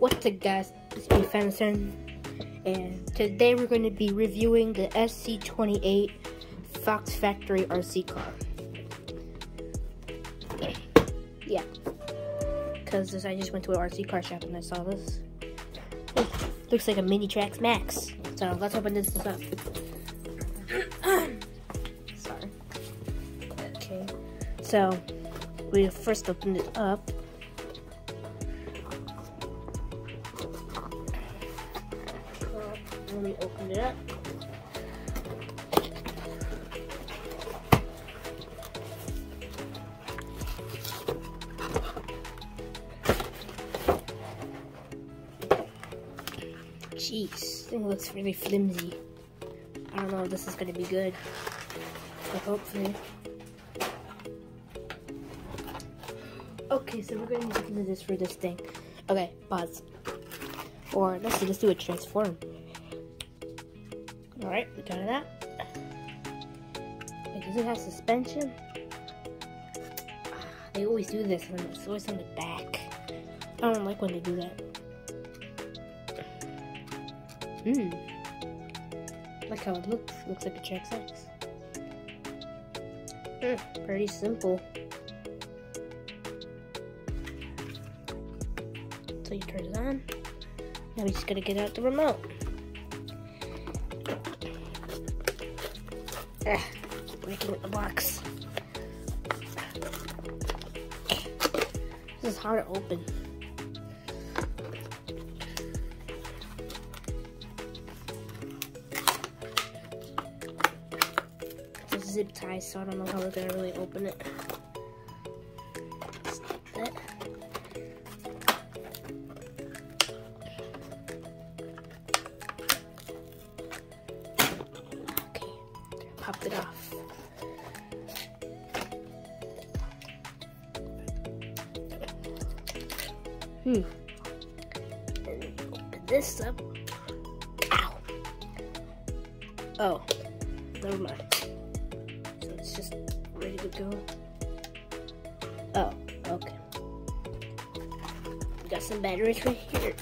What's up guys, it's me Fenison, and today we're going to be reviewing the SC28 Fox Factory RC car. Yeah, because I just went to an RC car shop and I saw this. looks like a Mini Trax Max, so let's open this up. Sorry. Okay, so we first opened it up. Let me open it up. Jeez, thing looks really flimsy. I don't know if this is gonna be good, but hopefully. Okay, so we're gonna into this for this thing. Okay, pause. Or let's let's do a transform. Alright, we got that. Wait, does it have suspension? They always do this and it's always on the back. I don't like when they do that. Hmm. Like how it looks. Looks like a check X. Hmm, pretty simple. So you turn it on. Now we just gotta get out the remote. Ah, breaking the box. This is hard to open. It's a zip tie, so I don't know how we're gonna really open it. Hmm. Open this up. Ow. Oh, never mind. So it's just ready to go. Oh, okay. Got some batteries right here.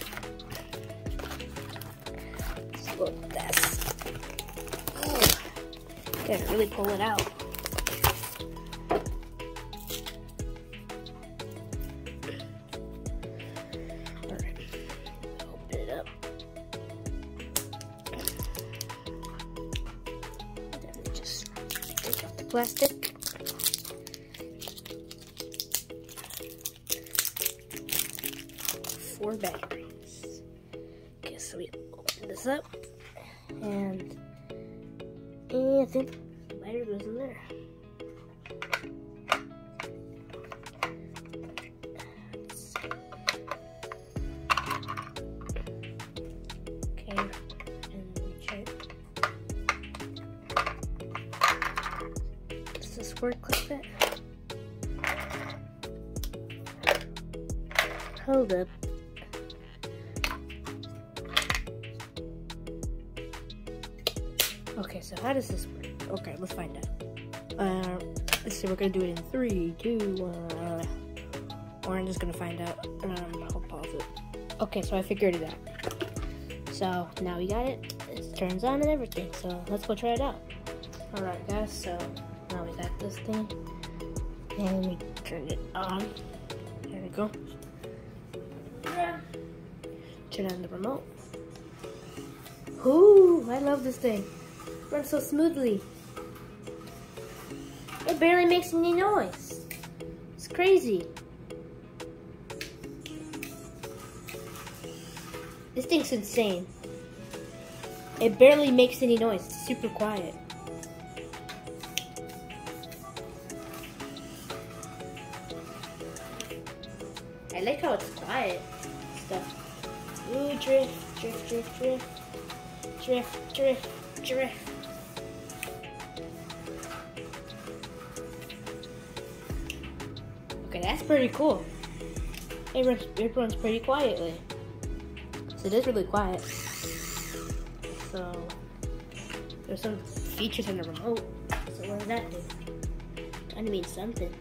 Let's look at this. Oh, gotta really pull it out. Plastic. Four batteries. Okay, so we open this up, and, and I think Hold up. Okay, so how does this work? Okay, let's find out. Uh, let's see, we're gonna do it in three, two, one. Or I'm just gonna find out. Um, I'll pause it. Okay, so I figured it out. So now we got it. It turns on and everything. So let's go try it out. All right, guys. So now we got this thing, and we turn it on. There we go. Turn on the remote. Ooh, I love this thing. Runs so smoothly. It barely makes any noise. It's crazy. This thing's insane. It barely makes any noise. It's super quiet. I like how it's quiet. Stuff. Ooh, drift, drift, drift, drift. Drift, drift, drift. Okay, that's pretty cool. It runs, it runs pretty quietly. So it is really quiet. So there's some features in the remote. So what does that do? Kinda means something.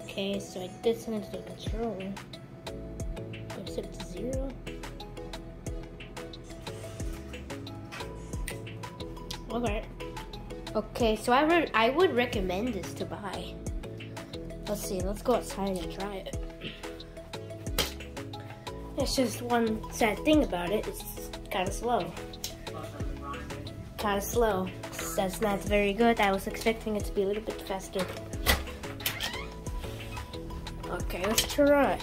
Okay, so I did send it to the controller. Do I set to zero? Okay. Okay, so I would I would recommend this to buy. Let's see, let's go outside and try it. It's just one sad thing about it, it's kinda slow. Kinda slow. That's not very good. I was expecting it to be a little bit faster. Okay, let's try.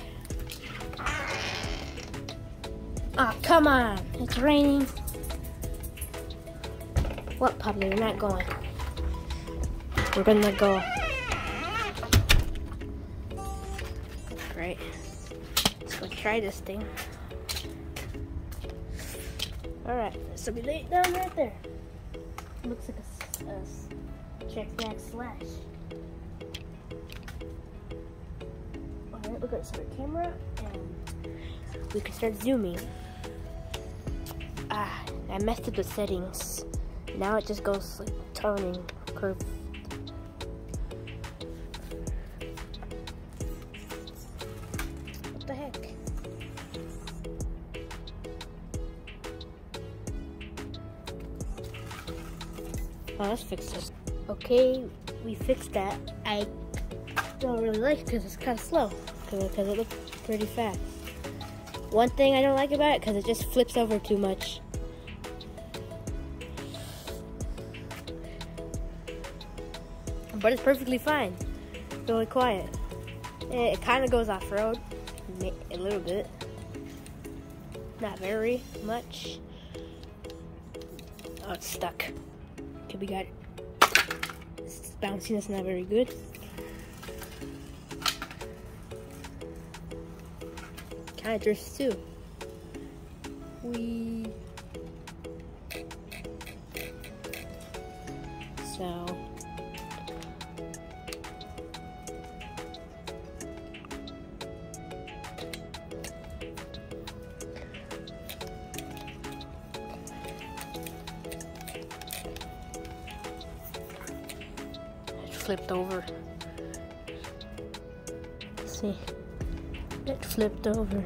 Ah, oh, come on. It's raining. What, Pablo? We're not going. We're gonna go. Great. Try this thing. Alright, this will be laid down right there. Looks like a, a check back slash. Alright, we're gonna start camera and we can start zooming. Ah, I messed up the settings. Now it just goes like turning, curve. Let's fix this. Okay, we fixed that. I don't really like it because it's kind of slow because it looks pretty fast. One thing I don't like about it because it just flips over too much. but it's perfectly fine. Really quiet. It, it kind of goes off road a little bit, not very much. Oh, it's stuck. Okay, we got it. Not very good. Kind of drifts too. We. So. Flipped over. See, it flipped over.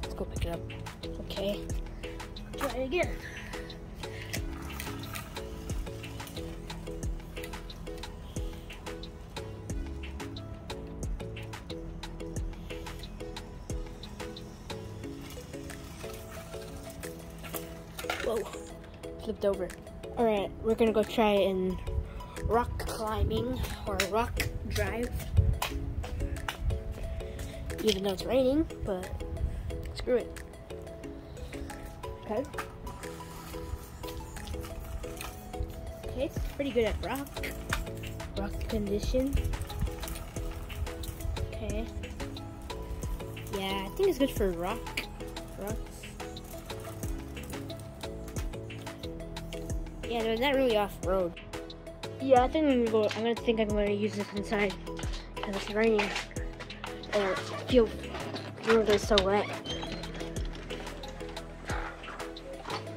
Let's go pick it up. Okay, try again. Flipped over. Alright, we're gonna go try in rock climbing or rock drive. Even though it's raining, but screw it. Okay. Okay, it's pretty good at rock. Rock condition. Okay. Yeah, I think it's good for rock. Rock Yeah, they're not really off-road. Yeah, I think I'm gonna, I'm gonna think I'm gonna use this inside because it's raining and oh, it really so wet.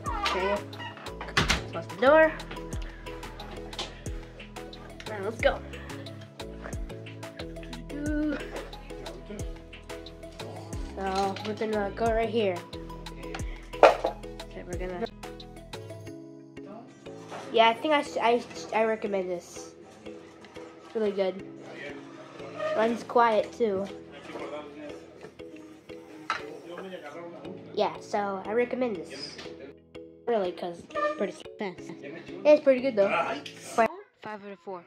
Okay, close the door. Now let's go. So we're gonna go right here. Okay, we're gonna. Yeah, I think I, I, I recommend this. It's really good. Runs quiet too. Yeah, so I recommend this. Really, because pretty fast. It's pretty good though. Five out of four.